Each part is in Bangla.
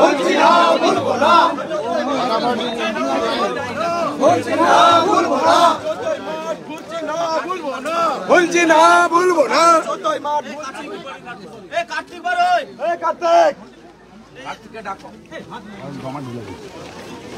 বলছি না বলব না বলছি না বলব না বলছি না বলব না কার্তিককে অথবা গাইরা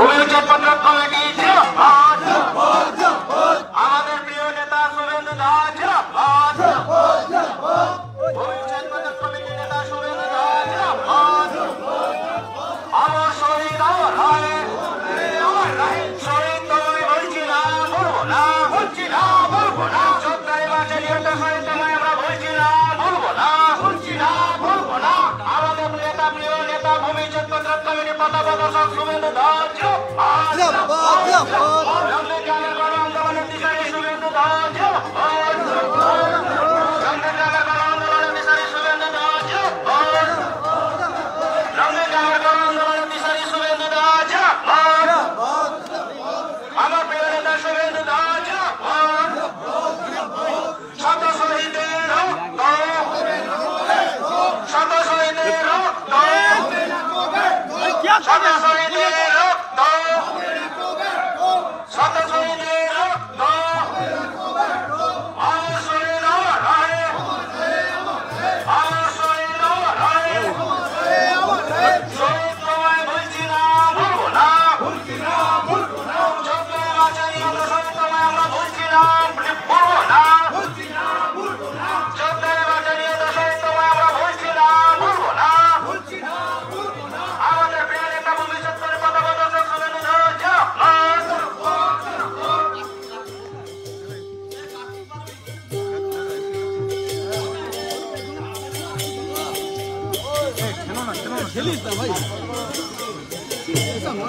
অভিযোগ পত্র কমিটি জিন্দাবাদ। আমাদের জিন্দাবাদ।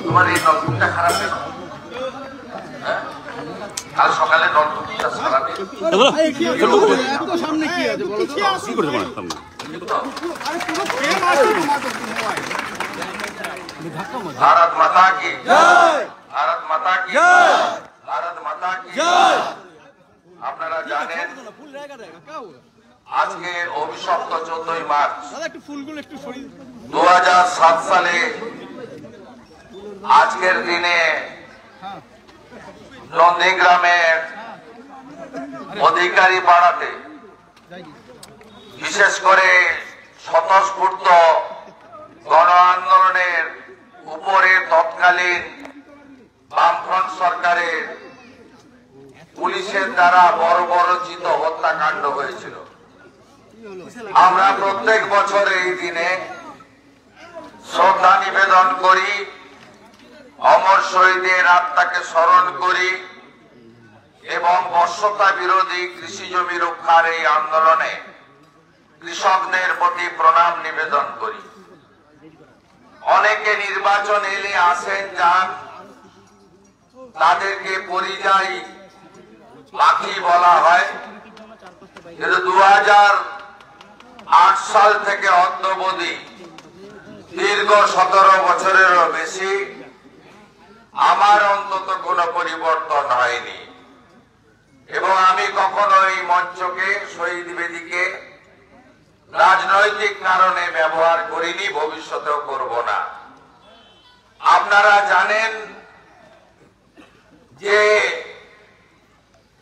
তোমার এই নলকূপটা খারাপ কেন হ্যাঁ? কাল সকালে নলকূপটা খারাপ এত সামনে কি আছে বলো তো? भारत माता की भारत माता की भारत माता की আপনারা জানেন ফুল রেগা রেগা কাও আজকে অভিশপ্ত চোদ্দই মার্চ দাদা একটু ফুলগুলো একটু সরিয়ে দু হাজার সাত সালে আজকের দিনে নন্দীগ্রামের অধিকারী পাড়াতে, বিশেষ করে স্বতঃস্ফূর্ত গণ আন্দোলনের উপরে তৎকালীন বামফ্রন্ট সরকারের পুলিশের দ্বারা বড় বড় চিত হত্যাকাণ্ড হয়েছিল। আমরা প্রত্যেক বছর এই দিনে শ্রদ্ধা নিবেদন করি, অমর শহীদের আত্মাকে স্মরণ করি এবং বর্ষতা বিরোধী কৃষি জমি রক্ষার এই আন্দোলনে কৃষকদের প্রতি প্রণাম নিবেদন করি। অনেকে নির্বাচন এলে আসেন যান, তাদেরকে পরিযায়ী পাখি বলা হয়। কিন্তু দু সাল থেকে অদ্যবধি দীর্ঘ সতেরো বছরেরও বেশি আমার অন্তত কোনো পরিবর্তন হয়নি। এবং আমি কখনো এই মঞ্চকে, শহীদ বেদিকে রাজনৈতিক কারণে ব্যবহার করিনি, ভবিষ্যতেও করব না। আপনারা জানেন যে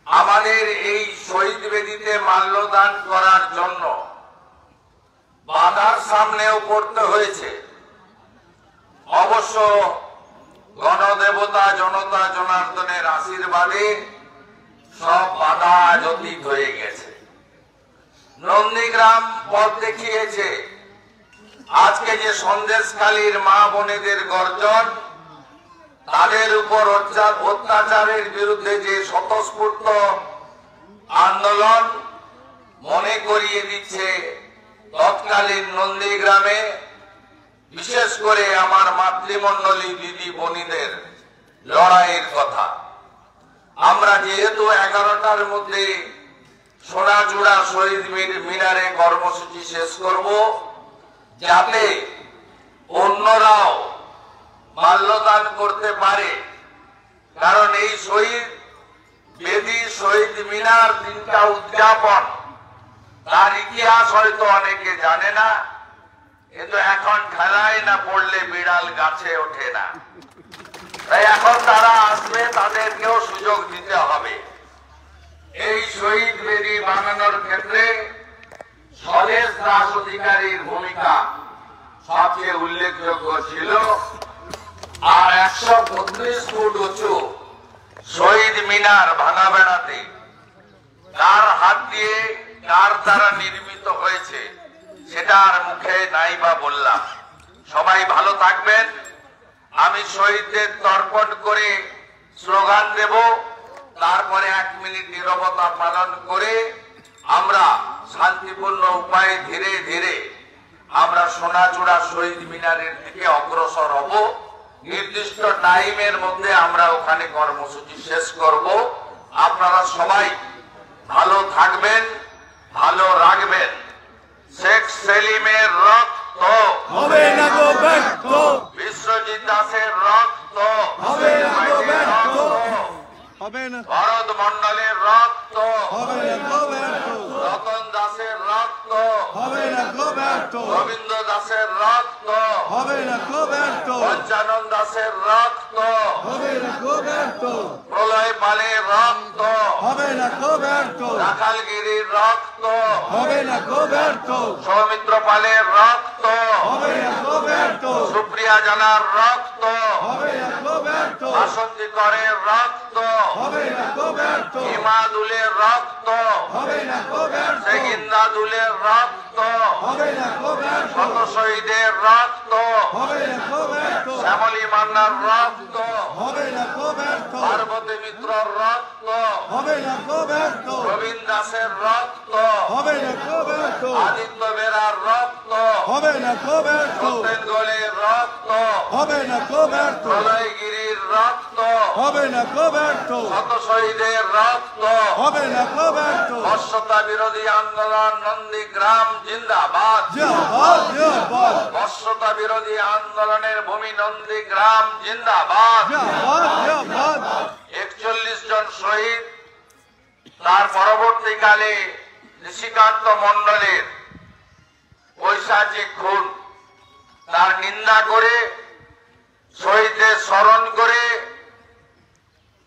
আমাদের এই শহীদ বেদিতে মাল্যদান করার জন্য বাধার সামনেও পড়তে হয়েছে। অবশ্য গণদেবতা জনতা জনার্দনের আশীর্বাদে সব বাধা অতীত হয়ে গেছে। নন্দীগ্রাম পথ দেখিয়েছে, আজকে যে সন্দেশখালীর মা বোনেদের গর্জন, তাদের উপর অত্যা- অত্যাচারের বিরুদ্ধে যে স্বতঃস্ফূর্ত আন্দোলন মনে করিয়ে দিচ্ছে তৎকালীন নন্দীগ্রামে, বিশেষ করে আমার মাতৃমণ্ডলী দিদি বোনীদের লড়াইয়ের কথা। আমরা যেহেতু এগারোটার মধ্যে সোনাচূড়া শহীদ মিন- মিনারে কর্মসূচি শেষ করব, যাতে অন্যরাও মাল্যদান করতে পারে। কারণ এই শহীদ, বেদি শহীদ মিনার দিনটা উদযাপন তার ইতিহাস হয়তো অনেকে জানে না, কিন্তু এখন খেলায় না পড়লে বিড়াল গাছে ওঠে না। তাই এখন তারা আসবে তাদেরকেও সুযোগ দিতে হবে। এই শহীদ বেদি বানানোর ক্ষেত্রে স্বদেশ দাস অধিকারীর ভূমিকা সবচেয়ে উল্লেখযোগ্য ছিল। আর একশো বত্রিশ ফুট উঁচু শহীদ মিনার ভাঙা বেড়াতে কার দ্বারা নির্মিত হয়েছে, সেটা আর মুখে নাই বা বললাম। সবাই ভালো থাকবেন। আমি শহীদদের তর্পণ করে স্লোগান দেব। তারপরে এক মিনিট নীরবতা পালন করে আমরা শান্তিপূর্ণ উপায়ে ধীরে ধীরে আমরা সোনাচূড়া শহীদ মিনারের দিকে অগ্রসর হব। নির্দিষ্ট টাইমের মধ্যে আমরা ওখানে কর্মসূচি শেষ করব। আপনারা সবাই ভালো থাকবেন। ভালো রাখবেন শেখ সেলিমের রক্ত। হবে না গো ব্যর্থ। বিশ্বজিৎ দাসের রক্ত। হবে না গো ব্যর্থ। হবে না। ভরত মন্ডলের রক্ত। হবে না গো ব্যর্থ। রতন দাসের রক্ত। হবে না গো ব্যর্থ। গোবিন্দ দাসের রক্ত। হবে না গো ব্যর্থ। পঞ্চানন দাসের রক্ত। হবে না গো প্রলয় পালের রক্ত। হবে না গো ব্যর্থ। রাখালগিরির রক্ত। হবে না গো ব্যর্থ। সৌমিত্র পালের রক্ত। হবে না গো ব্যর্থ। সুপ্রিয়া জানার রক্ত। হবে না গো ব্যর্থ। বাসন্তী করের রক্ত। হবে না গো ব্যর্থ। হিমাদুলের রক্ত। হবে না গো ব্যর্থ। সেগিন্দাদুলের রক্ত। হবে না গো ব্যর্থ। শত শহীদের রক্ত। হবে না গো ব্যর্থ। শ্যামলী মান্নার রক্ত। হবে না গো ব্যর্থ। পার্বতী মিত্রর রক্ত। হবে না গো ব্যর্থ। প্রবীণ দাসের রক্ত। হবে না গো ব্যর্থ। আদিত্য বেরার রক্ত। হবে না গো ব্যর্থ। রক্ত। হবে না গো ব্যর্থ। প্রলয়গিরির রক্ত। হবে না ব্যর্থ শত শহীদের রক্ত হবে না ব্যর্থ বর্ষতা বিরোধী আন্দোলন নন্দীগ্রাম জিন্দাবাদ। বর্ষতা বিরোধী আন্দোলনের ভূমি নন্দীগ্রাম জিন্দাবাদ। একচল্লিশ জন শহীদ তার পরবর্তীকালে নিশিকান্ত মন্ডলের ঐশাচিক খুন। তার নিন্দা করে শহীদদের স্মরণ করে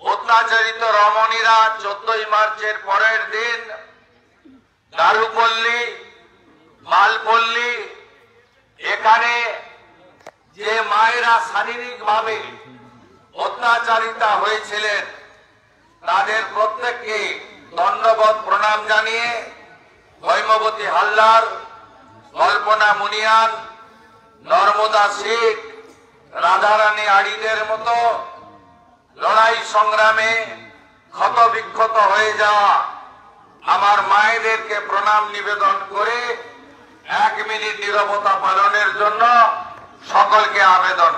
অত্যাচারিত রমণীরা চোদ্দই মার্চের পরের দিন দারুপল্লী, মালপল্লী, এখানে যে মায়েরা শারীরিক ভাবে অত্যাচারিতা হয়েছিলেন, তাদের প্রত্যেককে দণ্ডবোধ প্রণাম জানিয়ে হৈমবতী হালদার, কল্পনা মুনিয়ান, নর্মদা শেখ, রাধারানী আড়িদের মতো লড়াই সংগ্রামে ক্ষত বিক্ষত হয়ে যাওয়া আমার মায়েদেরকে প্রণাম নিবেদন করে এক মিনিট নিরবতা পালনের জন্য সকলকে আবেদন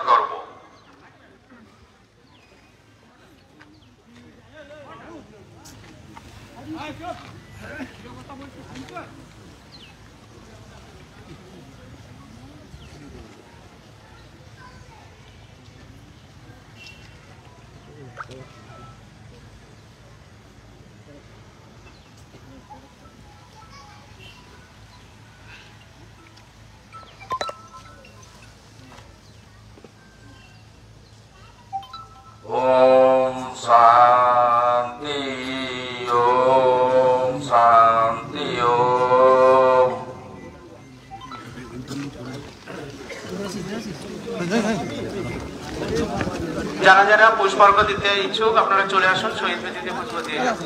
যারা যারা পুষ্পার্ক দিতে ইচ্ছুক আপনারা চলে আসুন শহীদ বেদিতে পুষ্প দিয়ে যান।